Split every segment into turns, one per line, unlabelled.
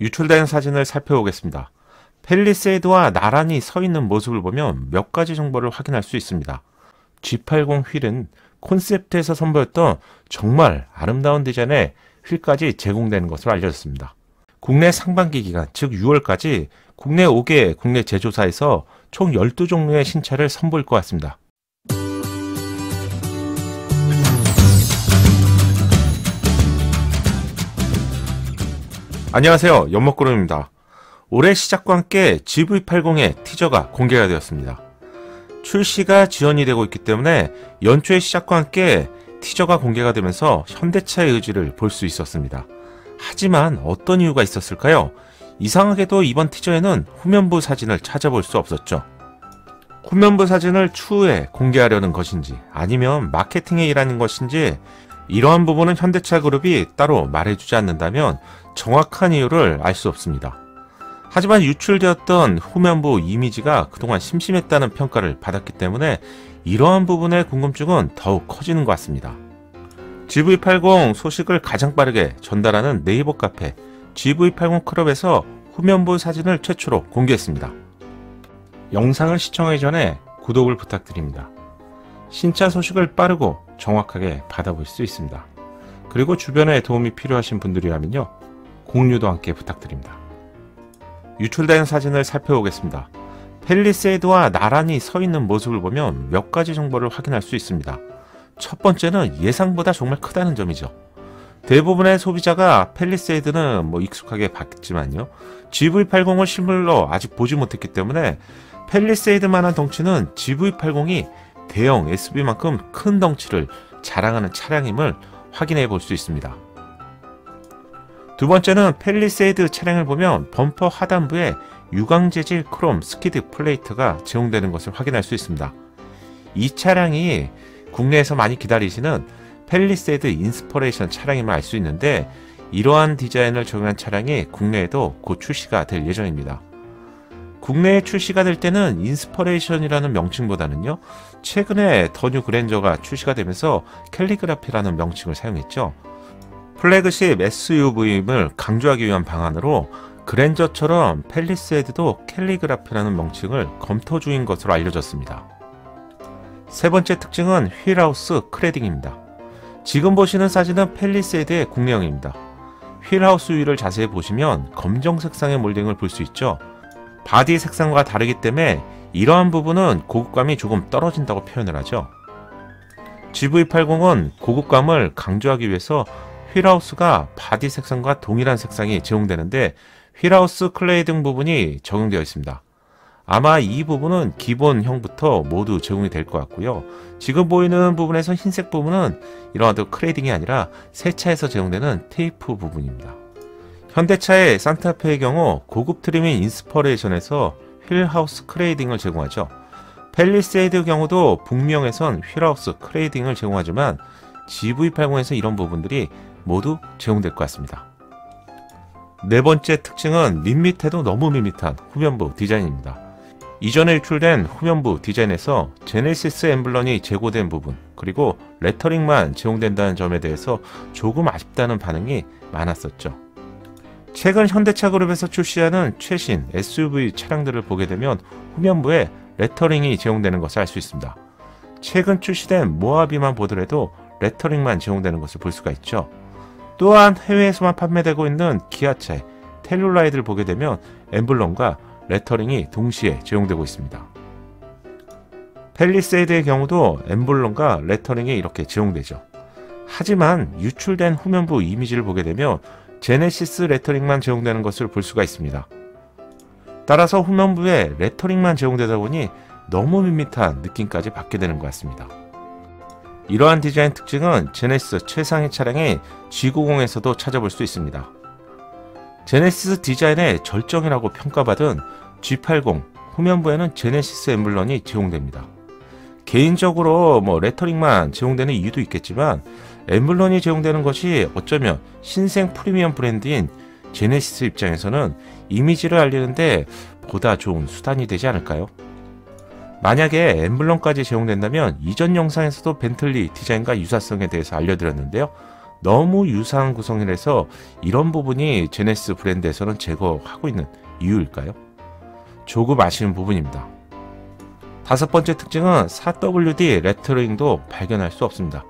유출된 사진을 살펴보겠습니다. 펠리세이드와 나란히 서 있는 모습을 보면 몇 가지 정보를 확인할 수 있습니다. G80 휠은 콘셉트에서 선보였던 정말 아름다운 디자인의 휠까지 제공되는 것으로 알려졌습니다. 국내 상반기 기간, 즉 6월까지 국내 5개 국내 제조사에서 총 12종류의 신차를 선보일 것 같습니다. 안녕하세요. 연목구름입니다. 올해 시작과 함께 GV80의 티저가 공개가 되었습니다. 출시가 지연이 되고 있기 때문에 연초의 시작과 함께 티저가 공개가 되면서 현대차의 의지를 볼 수 있었습니다. 하지만 어떤 이유가 있었을까요? 이상하게도 이번 티저에는 후면부 사진을 찾아볼 수 없었죠. 후면부 사진을 추후에 공개하려는 것인지 아니면 마케팅에 일하는 것인지 이러한 부분은 현대차 그룹이 따로 말해주지 않는다면 정확한 이유를 알 수 없습니다. 하지만 유출되었던 후면부 이미지가 그동안 심심했다는 평가를 받았기 때문에 이러한 부분의 궁금증은 더욱 커지는 것 같습니다. GV80 소식을 가장 빠르게 전달하는 네이버 카페 GV80 클럽에서 후면부 사진을 최초로 공개했습니다. 영상을 시청하기 전에 구독을 부탁드립니다. 신차 소식을 빠르고 정확하게 받아볼 수 있습니다. 그리고 주변에 도움이 필요하신 분들이라면요. 공유도 함께 부탁드립니다. 유출된 사진을 살펴보겠습니다. 펠리세이드와 나란히 서 있는 모습을 보면 몇 가지 정보를 확인할 수 있습니다. 첫 번째는 예상보다 정말 크다는 점이죠. 대부분의 소비자가 펠리세이드는 뭐 익숙하게 봤지만요. GV80을 실물로 아직 보지 못했기 때문에 펠리세이드만한 덩치는 GV80이 대형 SUV만큼 큰 덩치를 자랑하는 차량임을 확인해 볼 수 있습니다. 두 번째는 펠리세이드 차량을 보면 범퍼 하단부에 유광 재질 크롬 skid plate가 제공되는 것을 확인할 수 있습니다. 이 차량이 국내에서 많이 기다리시는 펠리세이드 인스퍼레이션 차량임을 알 수 있는데 이러한 디자인을 적용한 차량이 국내에도 곧 출시가 될 예정입니다. 국내에 출시가 될 때는 인스퍼레이션이라는 명칭보다는요, 최근에 더뉴 그랜저가 출시가 되면서 캘리그라피라는 명칭을 사용했죠. flagship SUV임을 강조하기 위한 방안으로 그랜저처럼 펠리세이드도 캘리그라피라는 명칭을 검토 중인 것으로 알려졌습니다. 세 번째 특징은 wheel house cladding입니다. 지금 보시는 사진은 펠리세이드의 국내형입니다. wheel house 위를 자세히 보시면 검정 색상의 몰딩을 볼 수 있죠. body 색상과 다르기 때문에 이러한 부분은 고급감이 조금 떨어진다고 표현을 하죠. GV80은 고급감을 강조하기 위해서 wheel house가 body 색상과 동일한 색상이 제공되는데 wheel house cladding 부분이 적용되어 있습니다. 아마 이 부분은 기본형부터 모두 제공이 될 것 같고요. 지금 보이는 부분에서 흰색 부분은 이러한 cladding이 아니라 새 차에서 제공되는 테이프 부분입니다. 현대차의 산타페의 경우 고급 trim인 인스퍼레이션에서 wheel house cladding을 제공하죠. 펠리세이드 경우도 북미에선 wheel house cladding을 제공하지만 GV80에서 이런 부분들이 모두 제공될 것 같습니다. 네 번째 특징은 밋밋해도 너무 밋밋한 후면부 디자인입니다. 이전에 유출된 후면부 디자인에서 제네시스 엠블럼이 제거된 부분 그리고 레터링만 제공된다는 점에 대해서 조금 아쉽다는 반응이 많았었죠. 최근 현대차 그룹에서 출시하는 최신 SUV 차량들을 보게 되면 후면부에 레터링이 제공되는 것을 알 수 있습니다. 최근 출시된 모하비만 보더라도 레터링만 제공되는 것을 볼 수가 있죠. 또한 해외에서만 판매되고 있는 기아차의 텔루라이드를 보게 되면 엠블럼과 레터링이 동시에 제공되고 있습니다. 펠리세이드의 경우도 엠블럼과 레터링이 이렇게 제공되죠. 하지만 유출된 후면부 이미지를 보게 되면 제네시스 레터링만 제공되는 것을 볼 수가 있습니다. 따라서 후면부에 레터링만 제공되다 보니 너무 밋밋한 느낌까지 받게 되는 것 같습니다. 이러한 디자인 특징은 제네시스 최상위 차량의 G90에서도 찾아볼 수 있습니다. 제네시스 디자인의 절정이라고 평가받은 G80 후면부에는 제네시스 엠블럼이 제공됩니다. 개인적으로 뭐 레터링만 제공되는 이유도 있겠지만 엠블럼이 제공되는 것이 어쩌면 신생 프리미엄 브랜드인 제네시스 입장에서는 이미지를 알리는데 보다 좋은 수단이 되지 않을까요? 만약에 엠블럼까지 제공된다면 이전 영상에서도 벤틀리 디자인과 유사성에 대해서 알려드렸는데요. 너무 유사한 구성이라서 이런 부분이 제네시스 브랜드에서는 제거하고 있는 이유일까요? 조금 아쉬운 부분입니다. 다섯 번째 특징은 4WD 레터링도 발견할 수 없습니다.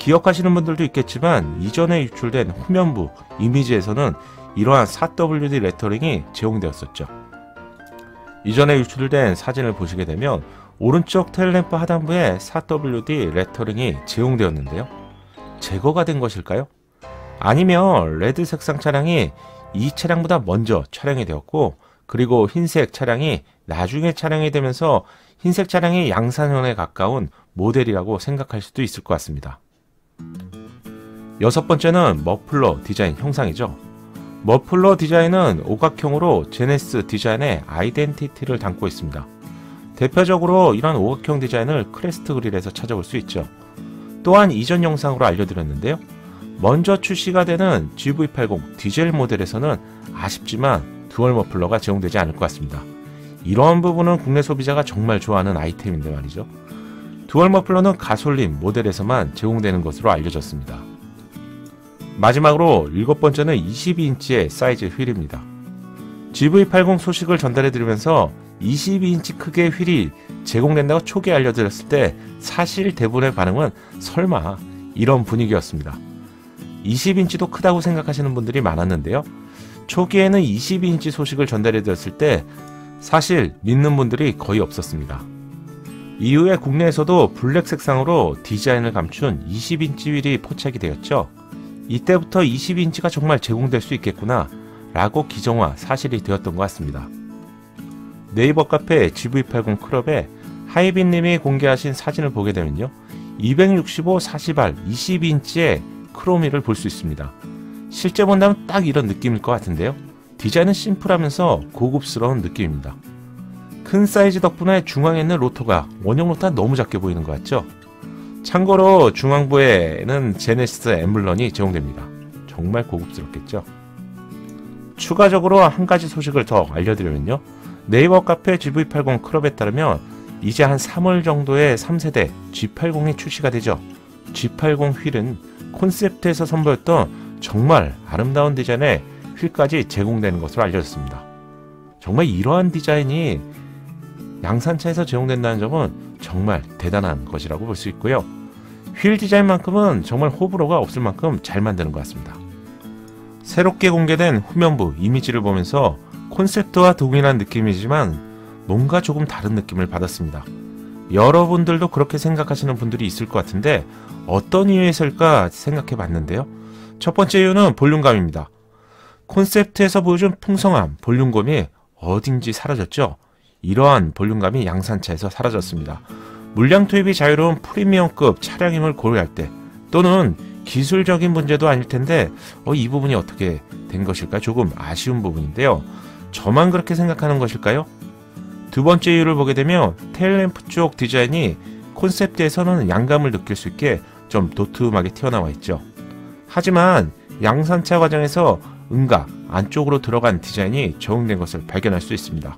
기억하시는 분들도 있겠지만 이전에 유출된 후면부 이미지에서는 이러한 4WD 레터링이 제공되었었죠. 이전에 유출된 사진을 보시게 되면 오른쪽 tail lamp 하단부에 4WD 레터링이 제공되었는데요. 제거가 된 것일까요? 아니면 레드 색상 차량이 이 차량보다 먼저 촬영이 되었고 그리고 흰색 차량이 나중에 촬영이 되면서 흰색 차량이 양산형에 가까운 모델이라고 생각할 수도 있을 것 같습니다. 여섯 번째는 머플러 디자인 형상이죠. 머플러 디자인은 오각형으로 제네시스 디자인의 identity를 담고 있습니다. 대표적으로 이런 오각형 디자인을 crest grille에서 찾아볼 수 있죠. 또한 이전 영상으로 알려드렸는데요. 먼저 출시가 되는 GV80 디젤 모델에서는 아쉽지만 dual 머플러가 제공되지 않을 것 같습니다. 이러한 부분은 국내 소비자가 정말 좋아하는 아이템인데 말이죠. dual 머플러는 가솔린 모델에서만 제공되는 것으로 알려졌습니다. 마지막으로 일곱 번째는 22인치의 사이즈 휠입니다. GV80 소식을 전달해드리면서 22인치 크기의 휠이 제공된다고 초기에 알려드렸을 때 사실 대부분의 반응은 설마 이런 분위기였습니다. 20인치도 크다고 생각하시는 분들이 많았는데요. 초기에는 22인치 소식을 전달해드렸을 때 사실 믿는 분들이 거의 없었습니다. 이후에 국내에서도 블랙 색상으로 디자인을 감춘 20인치 휠이 포착이 되었죠. 이때부터 22인치가 정말 제공될 수 있겠구나 라고 기정화 사실이 되었던 것 같습니다. 네이버 카페 GV80 클럽에 하이빈님이 공개하신 사진을 보게 되면요. 265 40알 22인치의 크로미를 볼 수 있습니다. 실제 본다면 딱 이런 느낌일 것 같은데요. 디자인은 심플하면서 고급스러운 느낌입니다. 큰 사이즈 덕분에 중앙에 있는 로터가 원형 로터가 너무 작게 보이는 것 같죠? 참고로 중앙부에는 제네시스 엠블런이 제공됩니다. 정말 고급스럽겠죠? 추가적으로 한 가지 소식을 더 알려드리면요. 네이버 카페 GV80 클럽에 따르면 이제 한 3월 정도에 3세대 G80이 출시가 되죠. G80 휠은 콘셉트에서 선보였던 정말 아름다운 디자인의 휠까지 제공되는 것으로 알려졌습니다. 정말 이러한 디자인이 양산차에서 제공된다는 점은 정말 대단한 것이라고 볼 수 있고요. 휠 디자인만큼은 정말 호불호가 없을 만큼 잘 만드는 것 같습니다. 새롭게 공개된 후면부 이미지를 보면서 콘셉트와 동일한 느낌이지만 뭔가 조금 다른 느낌을 받았습니다. 여러분들도 그렇게 생각하시는 분들이 있을 것 같은데 어떤 이유에서일까 생각해 봤는데요. 첫 번째 이유는 볼륨감입니다. 콘셉트에서 보여준 풍성한 볼륨감이 어딘지 사라졌죠. 이러한 볼륨감이 양산차에서 사라졌습니다. 물량 투입이 자유로운 프리미엄급 차량임을 고려할 때 또는 기술적인 문제도 아닐 텐데 어, 이 부분이 어떻게 된 것일까 조금 아쉬운 부분인데요. 저만 그렇게 생각하는 것일까요? 두 번째 이유를 보게 되면 테일램프 쪽 디자인이 콘셉트에서는 양감을 느낄 수 있게 좀 도톰하게 튀어나와 있죠. 하지만 양산차 과정에서 응가 안쪽으로 들어간 디자인이 적용된 것을 발견할 수 있습니다.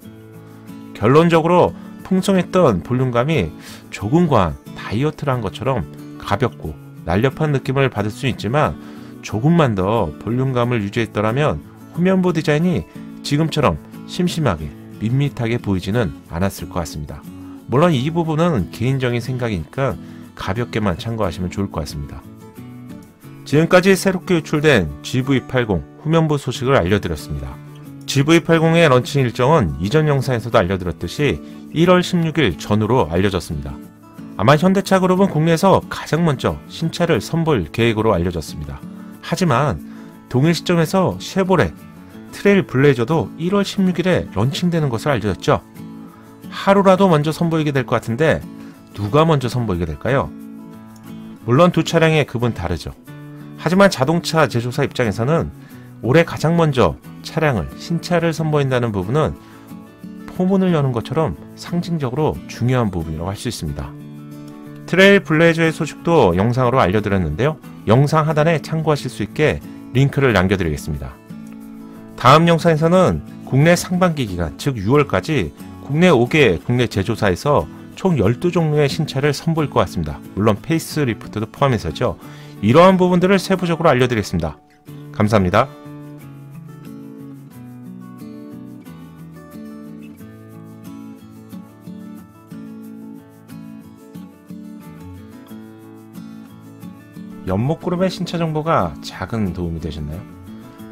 결론적으로 풍성했던 볼륨감이 조금 과한 다이어트를 한 것처럼 가볍고 날렵한 느낌을 받을 수 있지만 조금만 더 볼륨감을 유지했더라면 후면부 디자인이 지금처럼 심심하게 밋밋하게 보이지는 않았을 것 같습니다. 물론 이 부분은 개인적인 생각이니까 가볍게만 참고하시면 좋을 것 같습니다. 지금까지 새롭게 유출된 GV80 후면부 소식을 알려드렸습니다. GV80의 런칭 일정은 이전 영상에서도 알려드렸듯이 1월 16일 전후로 알려졌습니다. 아마 현대차 그룹은 국내에서 가장 먼저 신차를 선보일 계획으로 알려졌습니다. 하지만 동일 시점에서 쉐보레, 트레일 블레이저도 1월 16일에 런칭되는 것을 알려졌죠. 하루라도 먼저 선보이게 될 것 같은데 누가 먼저 선보이게 될까요? 물론 두 차량의 급은 다르죠. 하지만 자동차 제조사 입장에서는 올해 가장 먼저 차량을 신차를 선보인다는 부분은 포문을 여는 것처럼 상징적으로 중요한 부분이라고 할 수 있습니다. 트레일 블레이저의 소식도 영상으로 알려드렸는데요. 영상 하단에 참고하실 수 있게 링크를 남겨드리겠습니다. 다음 영상에서는 국내 상반기 기간, 즉 6월까지 국내 5개 국내 제조사에서 총 12종류의 신차를 선보일 것 같습니다. 물론 페이스 리프트도 포함해서죠. 이러한 부분들을 세부적으로 알려드리겠습니다. 감사합니다. 연목그룹의 신차 정보가 작은 도움이 되셨나요?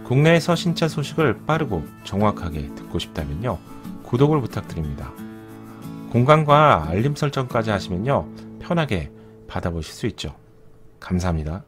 국내에서 신차 소식을 빠르고 정확하게 듣고 싶다면요. 구독을 부탁드립니다. 공간과 알림 설정까지 하시면요. 편하게 받아보실 수 있죠. 감사합니다.